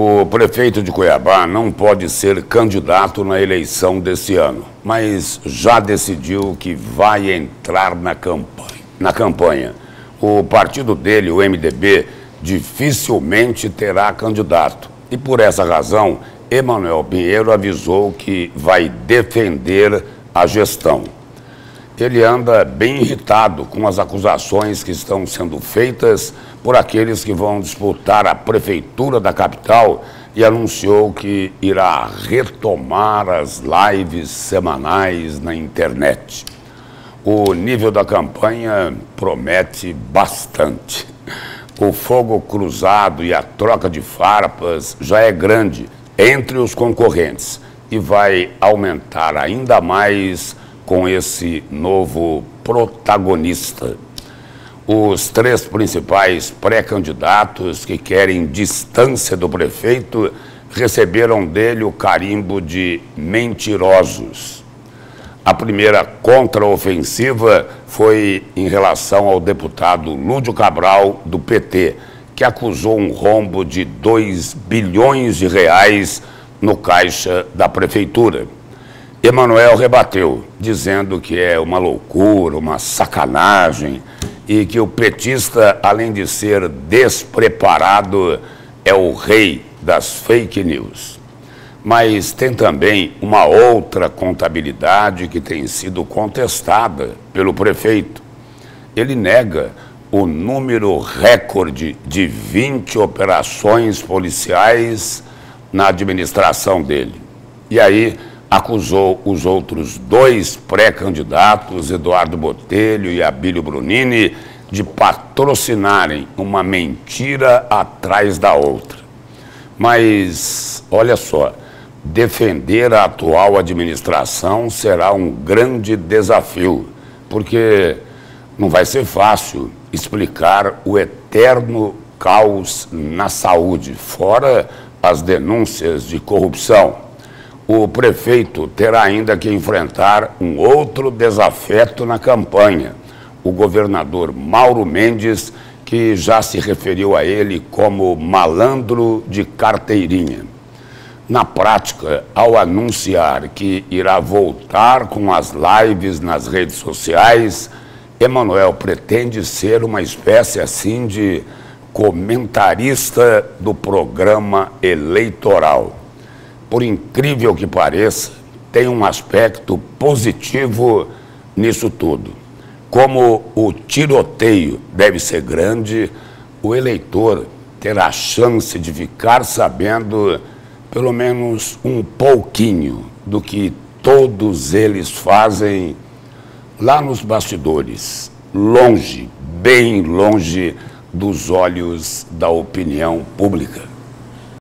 O prefeito de Cuiabá não pode ser candidato na eleição desse ano, mas já decidiu que vai entrar na campanha. Na campanha. O partido dele, o MDB, dificilmente terá candidato. E por essa razão, Emanuel Pinheiro avisou que vai defender a gestão. Ele anda bem irritado com as acusações que estão sendo feitas por aqueles que vão disputar a prefeitura da capital e anunciou que irá retomar as lives semanais na internet. O nível da campanha promete bastante. O fogo cruzado e a troca de farpas já é grande entre os concorrentes e vai aumentar ainda mais com esse novo protagonista. Os três principais pré-candidatos que querem distância do prefeito receberam dele o carimbo de mentirosos. A primeira contraofensiva foi em relação ao deputado Lúdio Cabral, do PT, que acusou um rombo de 2 bilhões de reais no caixa da prefeitura. Emanuel rebateu, dizendo que é uma loucura, uma sacanagem e que o petista, além de ser despreparado, é o rei das fake news. Mas tem também uma outra contabilidade que tem sido contestada pelo prefeito. Ele nega o número recorde de 20 operações policiais na administração dele. E aí acusou os outros dois pré-candidatos, Eduardo Botelho e Abílio Brunini, de patrocinarem uma mentira atrás da outra. Mas, olha só, defender a atual administração será um grande desafio, porque não vai ser fácil explicar o eterno caos na saúde, fora as denúncias de corrupção o prefeito terá ainda que enfrentar um outro desafeto na campanha. O governador Mauro Mendes, que já se referiu a ele como malandro de carteirinha. Na prática, ao anunciar que irá voltar com as lives nas redes sociais, Emanuel pretende ser uma espécie assim de comentarista do programa eleitoral por incrível que pareça, tem um aspecto positivo nisso tudo. Como o tiroteio deve ser grande, o eleitor terá a chance de ficar sabendo pelo menos um pouquinho do que todos eles fazem lá nos bastidores, longe, bem longe dos olhos da opinião pública.